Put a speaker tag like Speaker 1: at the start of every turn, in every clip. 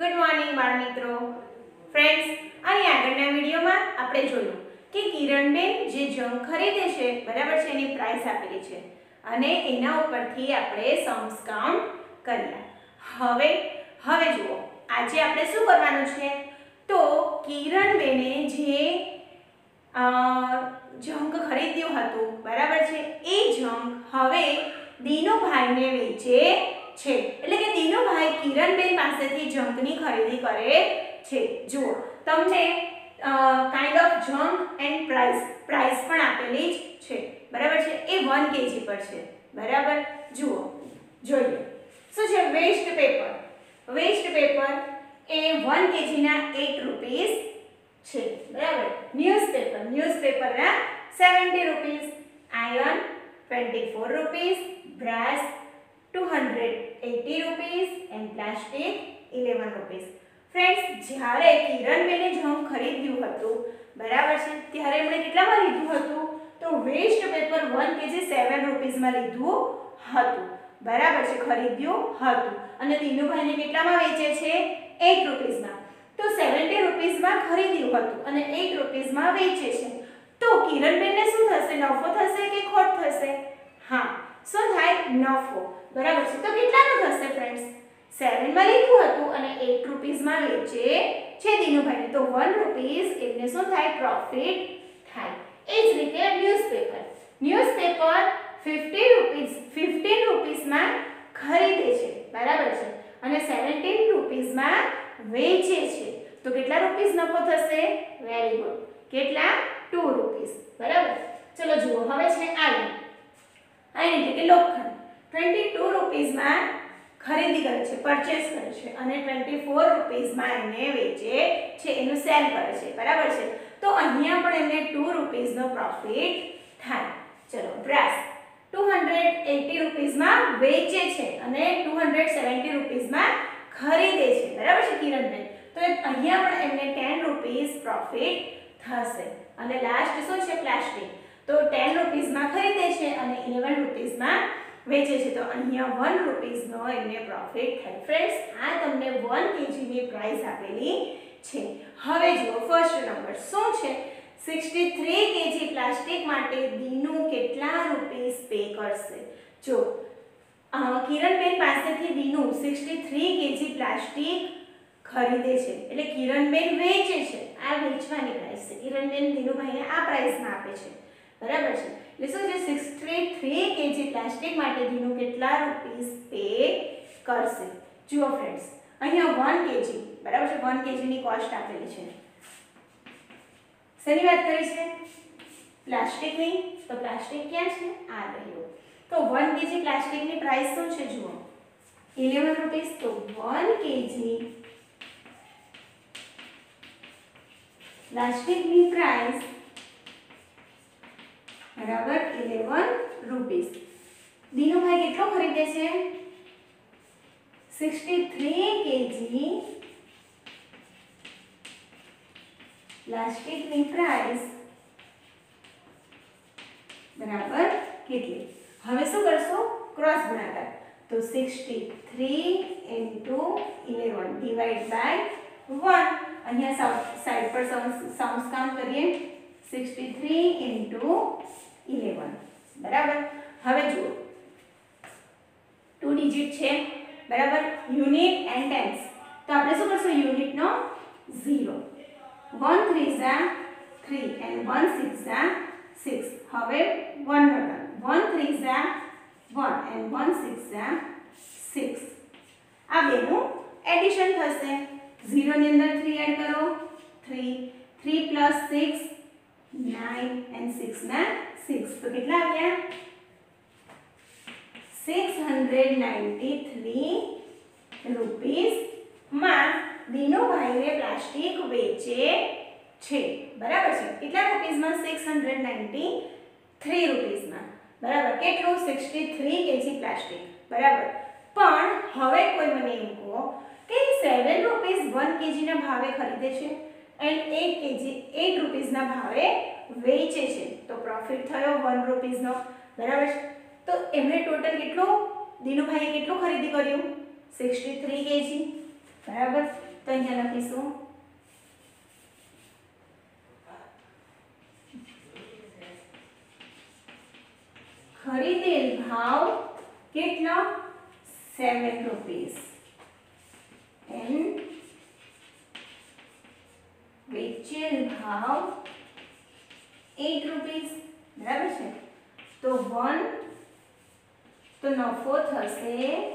Speaker 1: Good morning બાળ મિત્રો. Friends અને આગળના વિડીયોમાં આપણે જોયું કે કિરણબેન જે જંક ખરીદે છે, બરાબર છે, એની પ્રાઇસ આપેલી છે. અને એના ઉપરથી આપણે સમ્સ કાઉન્ટ કર્યા હવે હવે જુઓ, આજે આપણે શું કરવાનું છે? તો કિરણબેને જે જંક ખરીદ્યું હતું, બરાબર છે, એ જંક હવે દીનુભાઈને વેચે છે. એટલે કે દિનુભાઈ કિરણબેન પાસેથી જંકની ખરીદી કરે છે. જુઓ, તમને kind of junk and price price પણ આપેલી જ છે. બરાબર છે? એ વન કેજી પર છે. બરાબર? જુઓ, જોઈએ. શું છે? વેસ્ટ પેપર વેસ્ટ પેપર એ વન કેજીના એટ રૂપીસ છે. બરાબર? Newspaper ન્યૂઝપેપરના seventy rupees iron twenty four rupees brass two hundred eighty rupees and plastic eleven rupees friends જ્યારે કિરણબેને જમ ખરીદ્યું હતું, બરાબર છે, ત્યારે એમણે કેટલામાં લીધું હતું? તો waste paper one KG seven રૂપીસમાં લીધું હતું. બરાબર છે, ખરીદ્યું હતું. અને દીનુભાઈને કેટલામાં વેચે છે? એટ રૂપીસમાં તો સેવન્ટી રૂપીસમાં ખરીદ્યું હતું અને 8 રૂપીસમાં વેચે છે. તો કિરણબેનને શું થશે? નફો થશે કે ખોટ થશે? નફો બરાબર છે? તો કેટલાનો થશે ફ્રેન્ડ્સ સેવનમાં લીધું હતું અને એટ રૂપીસમાં વેચે છે દીનુભાઈને. તો વન રૂપીસ એટલે શું થાય? પ્રોફિટ થાય. એ જ રીતે newspaper newspaper fifty rupees fifteen રૂપીસમાં ખરીદે છે. બરાબર છે? અને સેવન્ટીન રૂપીસમાં વેચે છે. તો કેટલા રૂપીસ નફો થશે? વેરી ગુડ કેટલા? ટુ રૂપીસ બરાબર? ચલો જુઓ. હવે છે આયર્ન આયર્ન એટલે કે લોખંડ ટ્વેન્ટી ટુ રૂપીઝમાં ખરીદી કરે છે પરચેસ કરે છે અને ટ્વેન્ટી ફોર રૂપીઝમાં એને વેચે છે, એનું સેલ કરે છે, બરાબર છે? તો અહીંયા પણ એને ટુ રૂપીસનો પ્રોફિટ થાય. ચલો બ્રાસ ટુ હંડ્રેડ એટી રૂપીઝમાં વેચે છે અને ટુ હંડ્રેડ સેવન્ટી રૂપીઝમાં ખરીદે છે, બરાબર છે, કિરણબેન? તો અહીંયા પણ એમને ટેન રૂપીઝ પ્રોફિટ થશે. અને લાસ્ટ શું છે પ્લાસ્ટિક તો ટેન રૂપીસમાં ખરીદે છે અને વેચે છે. તો અહીંયા વન રૂપીઝનો એમને પ્રોફિટ થાય. ફ્રેન્ડ્સ આ તમને વન કેજીની પ્રાઇસ આપેલી છે. હવે જુઓ ફર્સ્ટ નંબર શું છે? સિક્સટી થ્રી કેજી પ્લાસ્ટિક માટે દીનું કેટલા રૂપીસ પે કરશે? જો કિરણબેન પાસેથી Dinu sixty three KG plastic ખરીદે છે. એટલે કિરણબેન વેચે છે. આ વેચવાની પ્રાઇસ છે. કિરણબેન દીનુભાઈને આ પ્રાઇસમાં આપે છે. બરાબર છે? એટલે શું છે? સિક્સટી થ્રી પ્લાસ્ટિક માટે ધીનું કેટલા રૂપીસ પે કરશે? જુઓ ફ્રેન્ડ્સ અહીંયા વન કેજી બરાબર છે? વન કેજીની કોસ્ટ આપેલી છે. શેની વાત કરી છે? પ્લાસ્ટિકની તો પ્લાસ્ટિક ક્યાં છે? આ રહ્યો. તો વન કેજી પ્લાસ્ટિકની પ્રાઇસ શું છે? જુઓ. ઇલેવન રૂપીસ તો વન કેજી પ્લાસ્ટિકની પ્રાઇસ બરાબર ઇલેવન રૂપીસ દીનુભાઈ કેટલો ખરીદે છે સિક્સટી થ્રી કેજી પ્લાસ્ટિકની પ્રાઇસ બરાબર કેટલી હવે શું કરશો ક્રોસ ગુણાકાર તો sixty three into eleven divide by one અહીંયા સાઈડ પર સાઉન્સ કાઉન્ટ કરીએ સિક્સટી થ્રી ઇન્ટુ ઇલેવન બરાબર હવે જુઓ ટુ ડિજિટ છે, બરાબર? યુનિટ એન્ડ ટેન્સ તો આપણે શું કરશું? યુનિટનો ઝીરો વન થ્રી ઝા થ્રી એન્ડ વન સિક્સ ઝા સિક્સ હવે વન બટન વન થ્રી ઝા વન એન્ડ વન સિક્સ ઝા સિક્સ આ બેનું એડિશન થશે. ઝીરોની અંદર થ્રી એડ કરો. Three three plus six nine and સિક્સના six તો કેટલા આવ્યા? સિક્સ હંડ્રેડ નાઇન્ટી થ્રી રૂપીસમાં દીનુભાઈને પ્લાસ્ટિક વેચે છે. બરાબર છે? કેટલા રૂપીસમાં? સિક્સ હંડ્રેડ નાઇન્ટી થ્રી રૂપીસમાં. બરાબર? કેટલું? Sixty three KG plastic. બરાબર? પણ હવે કોઈ મને એમ કહો કે સેવન રૂપીસ વન કેજીના ભાવે ખરીદે છે એન્ડ એટ કેજી એટ રૂપીસના ભાવે વેચે છે. તો પ્રોફિટ થયો વન રૂપીસનો. બરાબર છે? તો એમણે ટોટલ કેટલું દીનુભાઈએ કેટલું ખરીદી કર્યું સિક્સટી થ્રી કેજી બરાબર તો અહીંયા લખીશું ખરીદેલ ભાવ કેટલો સેવન રૂપીસ એન્ડ વેચેલ ભાવ એટ રૂપીસ બરાબર છે તો વન નફો થશે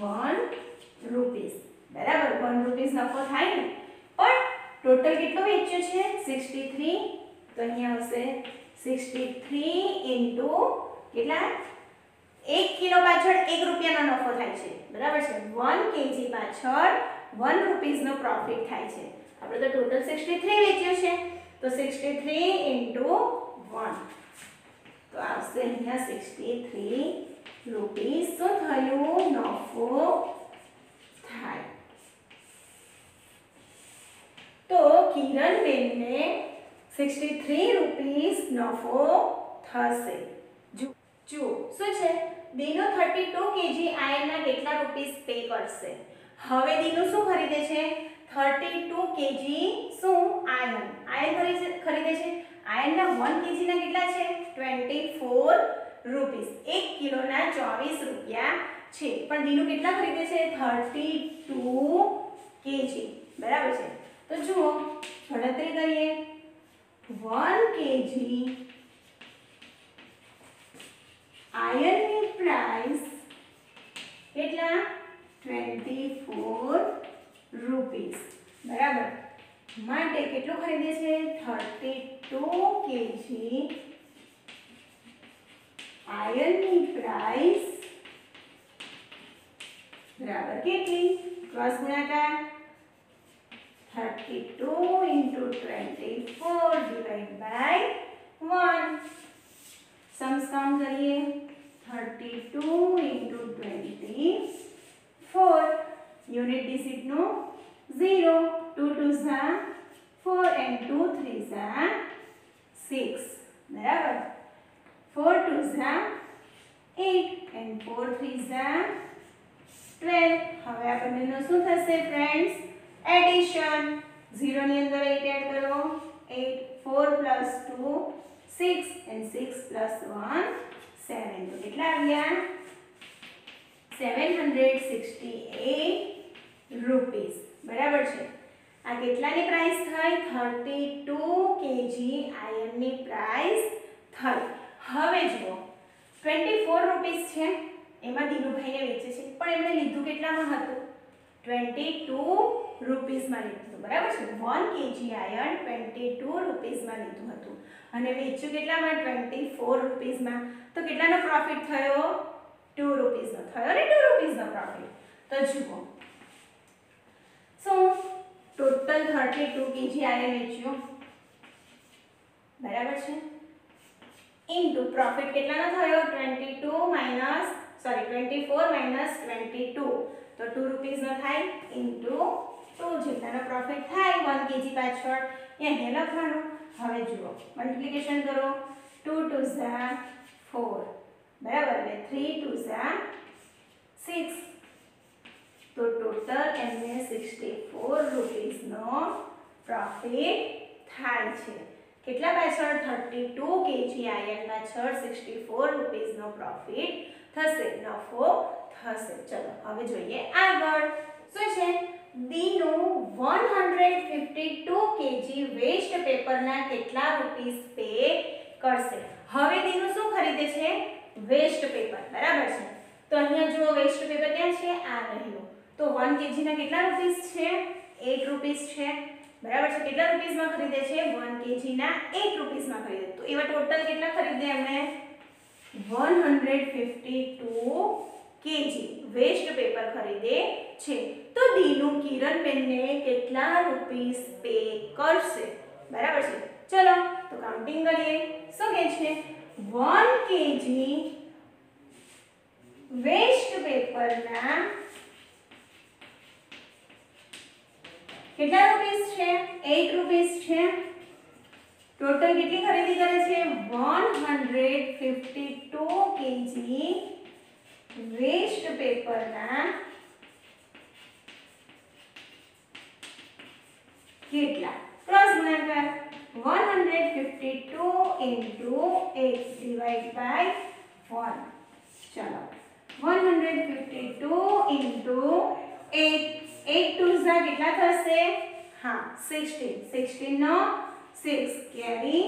Speaker 1: વન રૂપીસ. બરાબર, વન રૂપીસ નફો થાય ને? પણ ટોટલ કેટલો વેચ્યો છે? Sixty three. તો અહીંયા આવશે સિક્સટી થ્રી ઇન્ટુ કેટલા? એક કિલો પાછળ એક રૂપિયાનો નફો થાય છે. બરાબર છે? વન કેજી પાછળ વન રૂપીઝનો પ્રોફિટ થાય છે. આપણે તો ટોટલ સિક્સટી થ્રી વેચ્યું છે. તો સિક્સટી થ્રી ઇન્ટુ વન. તો આવશે અહીંયા સિક્સટી થ્રી રૂપીસ શું થયું નફો થાય તો કિરણબેનને સિક્સટી થ્રી રૂપીસ નફો થશે જુઓ શું છે? દીનો થર્ટી ટુ કેજી આયનના કેટલા રૂપીસ પે કરશે? હવે દીનું શું ખરીદે છે? થર્ટી ટુ કેજી શું આયન? આયન ખરીદે છે આયનના વન કેજીના કેટલા છે? ટ્વેન્ટી ફોર રૂપીસ એક કિલોના ચોવીસ રૂપિયા છે. પણ દીનું કેટલા ખરીદે છે? થર્ટી ટુ કેજી બરાબર છે? તો જુઓ, ગણતરી કરીએ. વન કેજી આયર્નની પ્રાઇસ કેટલા? ટ્વેન્ટી ફોર રૂપીસ બરાબર. માટે કેટલું ખરીદે છે? થર્ટી ટુ કેજી આયનની પ્રાઇસ બરાબર કેટલી ક્રોસ ગુણાકાર 32 into 24 divided by 1 sums કામ કરીએ 32 into 24 યુનિટ ડિજિટ નો 0 2 2 4 and 2 3 6 બરાબર 4 2s are 8 and 4 3s are 12 હવે આ બંનેનો શું થશે ફ્રેન્ડ્સ એડિશન 0 ની અંદર 8 એડ કરો. 8 4 2 6 and 6 1 7 તો કેટલા આવ્યા 768 રૂપીસ બરાબર છે? આ કેટલાની પ્રાઇસ થઈ? 32 કેજી આયર્નની પ્રાઇસ થઈ. હવે જુઓ. ટ્વેન્ટી ફોર રૂપીસ છે. એમાં દિનુભાઈને વેચે છે. પણ એમણે લીધું કેટલામાં હતું? ટ્વેન્ટી ટુ રૂપીસમાં લીધું હતું. બરાબર છે? One KG iron twenty two રૂપીસમાં લીધું હતું. અને વેચ્યું કેટલામાં? ટ્વેન્ટી ફોર રૂપીસમાં તો કેટલાનો પ્રોફિટ થયો? ટુ રૂપીસનો થયો ને ટુ રૂપીસનો પ્રોફિટ તો જુઓ. શું? Total thirty two KG iron વેચ્યું. બરાબર છે? ઇન્ટુ પ્રોફિટ કેટલાનો થયો twenty two minus sorry twenty four minus twenty two તો ટુ રૂપીસનો થાય ઇન્ટુ ટુ જેટલાનો પ્રોફિટ થાય વન કેજી પાછળ એ અહીંયા લખવાનું હવે જુઓ મલ્ટિપ્લિકેશન કરો ટુ ટુ ઝા ફોર બરાબર એટલે થ્રી ટુ ઝા સિક્સ તો ટોટલ એમને સિક્સટી ફોર રૂપીસનો પ્રોફિટ થાય છે કેટલા પાછળ થર્ટી ટુ કેજી આયર્ન પાછળ સિક્સટી ફોર રૂપીઝનો પ્રોફિટ થશે. નફો થશે. ચલો, હવે જોઈએ આગળ. શું છે? Dinu one hundred fifty two KG waste પેપરના કેટલા રૂપીસ પે કરશે? હવે દીનું શું ખરીદે છે? Waste paper. બરાબર છે? તો અહીંયા જો વેસ્ટ પેપર ક્યાં છે? આ રહ્યું. તો વન કેજીના કેટલા રૂપીસ છે? એટ રૂપીસ છે. બરાબર છે? કેટલા રૂપિયામાં ખરીદે છે? વન કેજીના એટ રૂપીસમાં ખરીદે. તો એવા ટોટલ કેટલા ખરીદે એમણે? One hundred fifty two KG waste paper ખરીદે છે. તો દીનું કિરણબેનને કેટલા રૂપીસ પે કરશે? બરાબર છે? ચલો, તો કાઉન્ટિંગ કરીએ. શું કહે છે? વન કેજી વેસ્ટ પેપરના કેટલા રૂપીસ છે? 8 રૂપીસ છે. ટોટલ કેટલી ખરીદી કરે છે? 152 કેજી વેસ્ટ પેપરના કેટલા? ક્રોસ ગુણાકાર 152 into 8 divided by 1 ચલો. 152 into 8 8 ટુ ઝા કેટલા થશે? હા 16 16 નો 6 કેરી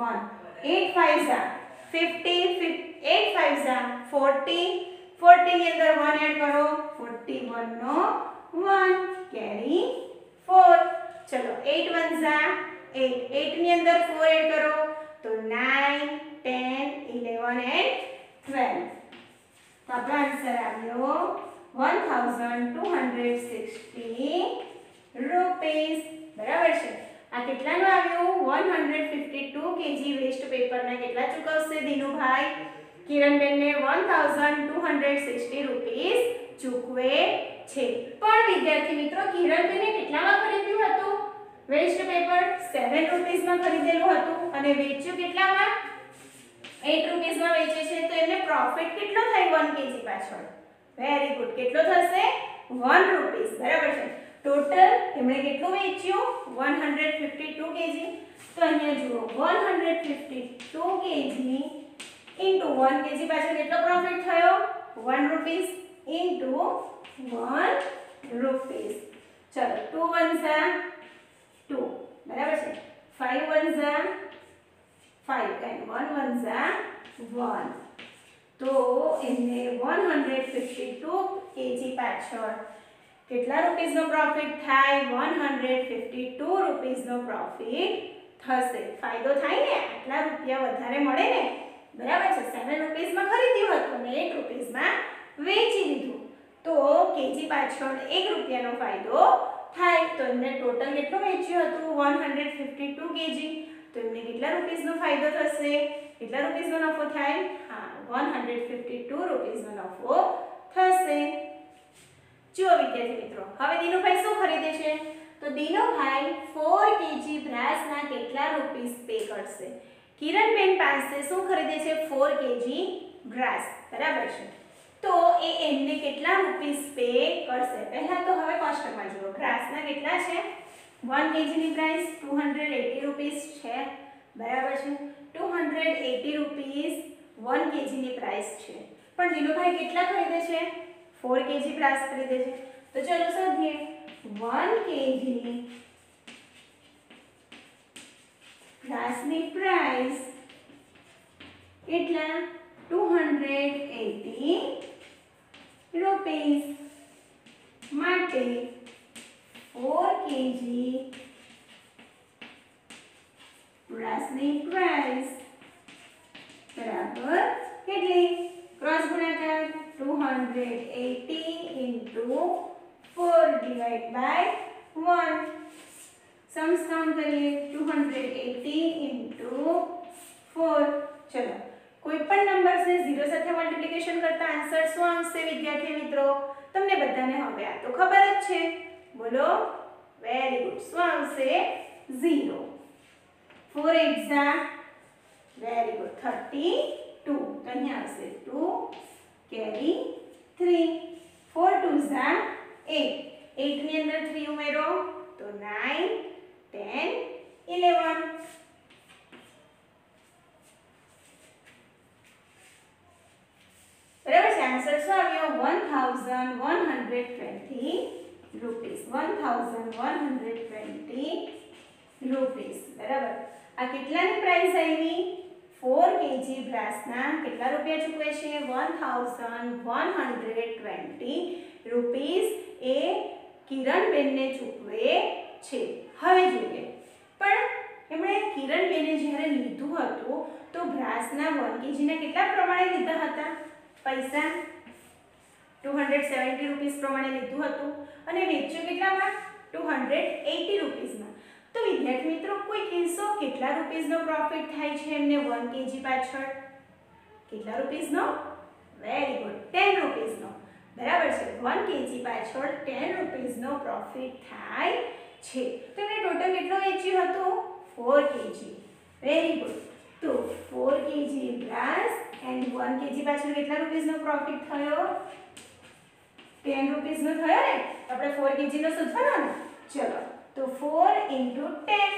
Speaker 1: 1 8 5 ઝા 50 8 5 ઝા 40 40 ની અંદર 1 એડ કરો. 41 નો 1 કેરી 4 ચલો 8 1 ઝા 8 8 ની અંદર 4 એડ કરો. તો 9 10 11 એન્ડ 12 તો આપણો આન્સર આવ્યો 1260 રૂપીસ બરાબર છે? આ કેટલાનું આવ્યું? 152 કેજી વેસ્ટ પેપરના કેટલા ચૂકવશે દિનુભાઈ? કિરણબેનને 1260 રૂપીસ ચૂકવે છે. પણ વિદ્યાર્થી મિત્રો, કિરણબેને કેટલામાં ખરીદ્યું હતું? વેસ્ટ પેપર 7 રૂપીસમાં ખરીદેલું હતું અને વેચ્યું કેટલામાં? 8 રૂપીસમાં વેચે છે. તો એમને પ્રોફિટ કેટલો થાય? 1 કેજી પાછળ. વેરી ગુડ કેટલો થશે? 1 રૂપીસ બરાબર છે. ટોટલ એમણે કેટલું વેચ્યું? 152 કેજી. તો અહીંયા જુઓ. 152 કેજી ઇન્ટુ 1 કેજી પાછળ કેટલો પ્રોફિટ થયો? 1 રૂપીસ ઇન્ટુ 1 રૂપીસ ચલો 2 વન ઝા 2 બરાબર છે 5 વન ઝા 5 and 1 વન ઝા 1 તો એમને 152 કેજી પાછળ કેટલા રૂપીસનો પ્રોફિટ થાય? 152 રૂપીસનો પ્રોફિટ થશે. ફાયદો થાય ને? આટલા રૂપિયા વધારે મળે ને? બરાબર છે. સેવન રૂપીસમાં ખરીદ્યું હતું ને એક રૂપીસમાં વેચી દીધું. તો કેજી પાછળ એક રૂપિયાનો ફાયદો થાય. તો એમને ટોટલ કેટલું વેચ્યું હતું? 152 કેજી. તો એમને કેટલા રૂપીસનો ફાયદો થશે? કેટલા રૂપીસનો નફો થાય? હા 152 રૂપીસનો નફો થશે. જુઓ વિદ્યાર્થી મિત્રો, હવે દિનુભાઈ શું ખરીદે છે? તો દિનુભાઈ 4 કેજી બ્રાસના કેટલા રૂપીસ પે કરશે? કિરણબેન પાસે શું ખરીદે છે? 4 કેજી બ્રાસ, બરાબર છે? તો એ એમને કેટલા રૂપીસ પે કરશે? પહેલા તો હવે કોસ્ટમાં જુઓ, બ્રાસના કેટલા છે? 1 કેજીની પ્રાઇસ 280 રૂપીસ છે, બરાબર છે? 280 રૂપીસ 1 કેજીની પ્રાઇસ છે. પણ દિનુભાઈ કેટલા ખરીદે છે? 4 કેજી બ્રાસ ખરીદે છે તો ચલો શોધીએ વન કેજી બ્રાસની પ્રાઇસ કેટલા? 280 રૂપીસ માટે ફોર કેજી બ્રાસની પ્રાઇસ બરાબર કેટલી ક્રોસ ગુણાકાર 280 into 4 divided by 1 sums count કરીએ 280 into 4 ચલો કોઈ પણ નંબર્સને 0 સાથે મલ્ટીપ્લિકેશન કરતા આન્સર શું આવશે વિદ્યાર્થી મિત્રો તમને બધાને હવે આ તો ખબર જ છે બોલો વેરી ગુડ શું આવશે 0 4 એક્ઝા વેરી ગુડ 32 તો અહીંયા આવશે 2 કેરી 3 4 ટુ ઝા 8 8 ની અંદર 3 ઉમેરો તો 9 10 11 બરાબર છે આન્સર શું આવ્યો 1120 રૂપીસ 1120 રૂપીસ બરાબર? આ કેટલાની પ્રાઇસ આવી? ફોર કેજી બ્રાસના કેટલા રૂપિયા ચૂકવે છે? 1120 રૂપીસ એ કિરણબેનને ચૂકવે છે. હવે જોઈએ. પણ એમણે કિરણબેને જ્યારે લીધું હતું, તો બ્રાસના વન કેજીના કેટલા પ્રમાણે લીધા હતા? પૈસા? 270 રૂપીસ પ્રમાણે લીધું હતું અને વેચ્યું કેટલામાં? 280 રૂપીસમાં. તો વિદ્યાર્થી મિત્રો, કોઈ કહેશો કેટલા રૂપીસનો પ્રોફિટ થાય છે એમને? 1 કેજી પાછળ. કેટલા રૂપીસનો? Very good 10 રૂપીસનો. બરાબર છે. 1 કેજી પાછળ 10 રૂપીસનો પ્રોફિટ થાય છે. તો એમણે ટોટલ કેટલો વેચ્યું હતું? 4 કેજી વેરી ગુડ તો 4 કેજી ગ્લાસ એન્ડ 1 કેજી પાછળ કેટલા રૂપીઝનો પ્રોફિટ થયો? 10 રૂપીસનો થયો ને, આપણે 4 કેજીનો શોધવાનો ને ચલો, તો ફોર ઇન્ટુ ટેન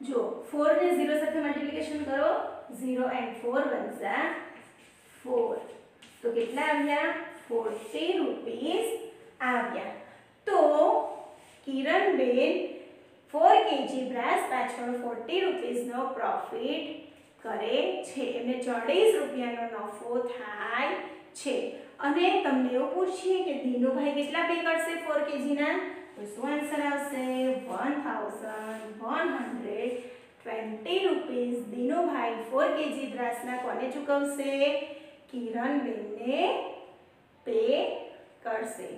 Speaker 1: જો ફોર ને ઝીરો સાથે મલ્ટિપ્લિકેશન કરો ઝીરો એન્ડ ફોર બનશે ફોર તો કેટલા આવ્યા? ફોર્ટી રૂપીસ આવ્યા. તો કિરણબેન ફોર કેજી બ્રાસ પાછળ ફોર્ટી રૂપીસનો પ્રોફિટ કરે છે. એમને ચાળીસ રૂપિયાનો નફો થાય છે. અને તમને એવું પૂછીએ કે ધીનુભાઈ કેટલા પે કરશે? ફોર કેજીના તો શું આન્સર આવશે? One thousand one hundred twenty rupees Dinubhai four KG દ્રાસના કોને ચૂકવશે? કિરણબેનને પે કરશે.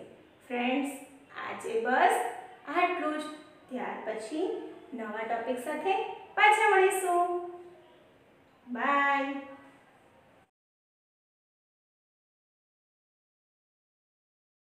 Speaker 1: ફ્રેન્ડ્સ આજે બસ આટલું જ. ત્યાર પછી નવા ટોપિક સાથે પાછા મળીશું. બાય